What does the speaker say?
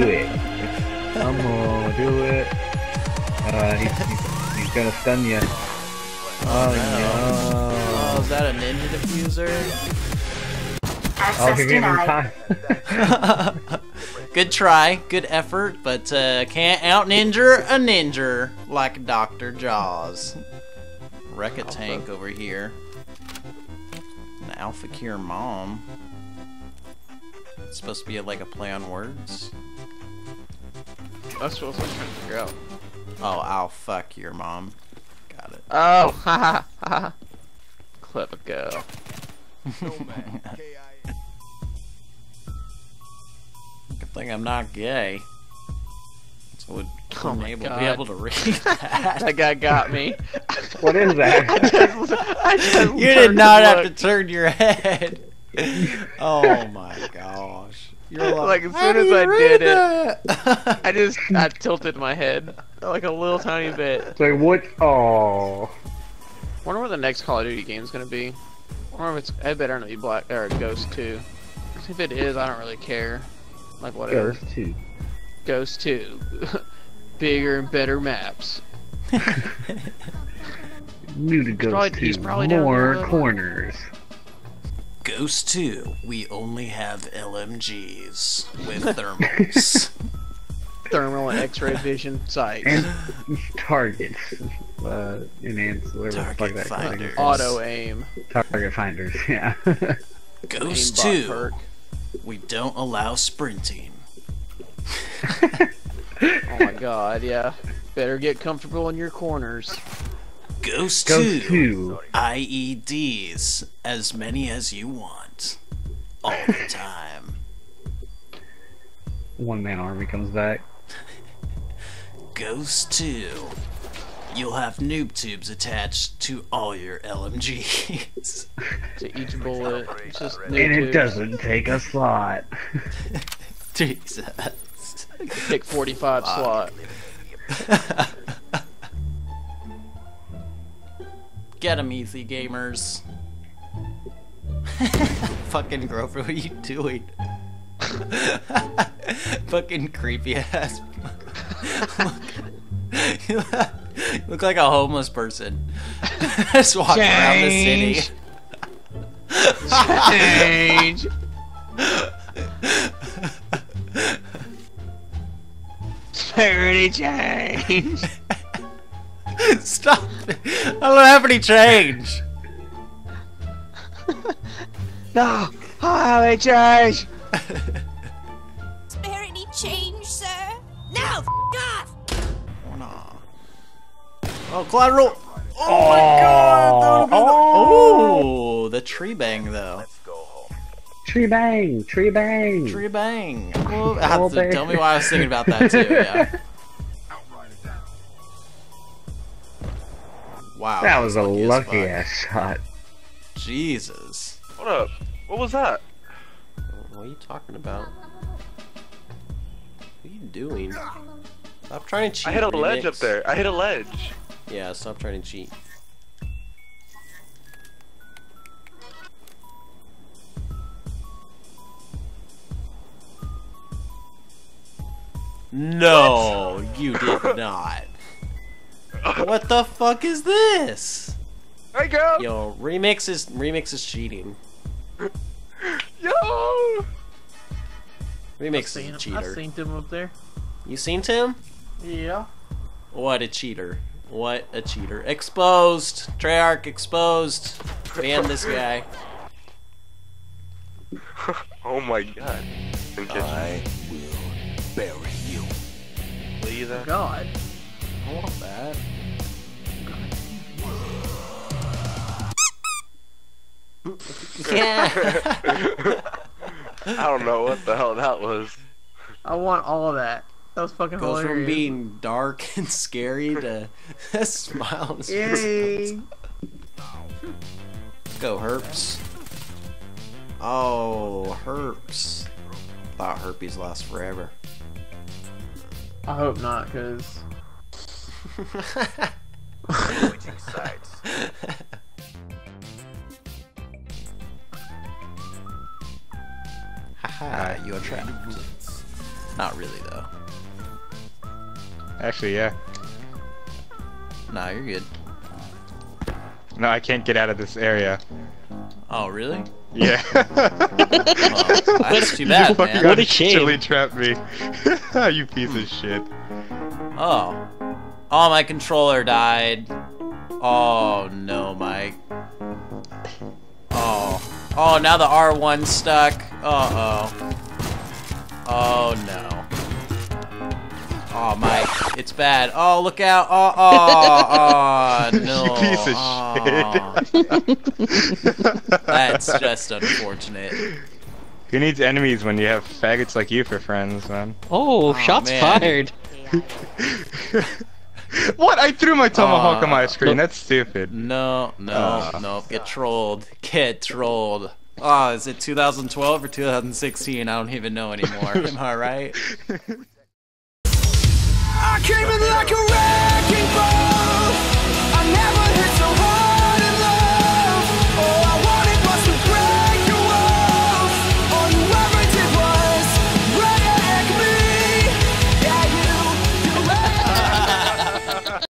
do it. I'm gonna do it. Uh, he's, he's, he's gonna stun you. Oh Oh, is that a ninja defuser? Oh, Access you're getting denied. time. Good try, good effort, but uh, can't out ninja a ninja like Dr. Jaws. Wreck a tank over here. An Alpha Cure mom. It's supposed to be like a play on words. That's what I was trying to figure out. Oh, I'll fuck your mom. Got it. Oh, ha ha ha. Clever girl. Good thing I'm not gay. So would Oh my able, God. be able to read that. That guy got me. What is I that? just, I just you did not have to turn your head. oh my gosh. You're Like, as soon as I read did it. I just I tilted my head like a little tiny bit. It's like what? Oh. Wonder what the next Call of Duty game is gonna be. Wonder if it's. I better not be Black or Ghost 2. If it is, I don't really care. Like whatever. Goes to. Ghost 2. Bigger and better maps. New to Ghost probably- 2. he's More there. corners. Ghost 2, we only have LMGs with thermals. Thermal and X-ray vision sights. And targets. Uh, enhance, whatever the fuck Target that finders. thing. Auto aim. Target finders, yeah. Ghost aimbot 2, perk. we don't allow sprinting. Oh my god, yeah. Better get comfortable in your corners. Ghost, Ghost 2, 2. IEDs, as many as you want. All the time. One man army comes back. Ghost 2, you'll have noob tubes attached to all your LMGs. To each bullet. It's just new And it tube. doesn't take a slot. Jesus. Pick 45 slot. Get 'em easy, gamers. Fucking Grover, what are you doing? Fucking creepy ass. you look like a homeless person. Just walking around the city. Change. Charity change. Stop! I don't have any change. No, I have a change. Spare any change, sir? No, f off! Oh, nah. Oh, collateral! Oh, my god! that would've the- Oh, the tree bang though. Tree bang! Tree bang! Tree bang. Well, I have Oh, to- tell me why I was thinking about that too. Yeah. Wow. That was a lucky ass shot. Jesus. What up? What was that? What are you talking about? What are you doing? Stop trying to cheat. I hit a ledge up there. I hit a ledge. Yeah, stop trying to cheat. No, you did not. What the fuck is this? Hey, girl. Yo, remix is remix is cheating. Yo. Remix is a I cheater. I seen him up there. You seen Tim? Yeah. What a cheater. What a cheater. Exposed. Treyarch exposed. Ban this guy. Oh my god. I will bury you. you. Leave that. God. Yeah. I don't know what the hell that was. I want all of that. That was fucking Goes from being dark and scary to a smile on his face. Yay. Go herps. Oh, herps. Thought herpes last forever. I hope not, cause Haha, uh, you are trapped. Not really though. Actually, yeah. Nah, you're good. No, I can't get out of this area. Oh, really? Yeah. Well, that's too bad, Fucking man. What a shame. Chili trapped me. you piece of shit. Oh. Oh, my controller died. Oh, no, Mike. Oh. Oh, now the R1's stuck. Uh-oh. Oh, no. Oh, Mike. It's bad. Oh, look out. Oh, oh, oh, no. You piece of Oh. That's just unfortunate. Who needs enemies when you have faggots like you for friends, man? Oh, shots man. fired. what? I threw my tomahawk on my Uh, screen. That's stupid. No, no, Uh. no. Get trolled. Get trolled. Oh, is it 2012 or 2016? I don't even know anymore. Am I right? I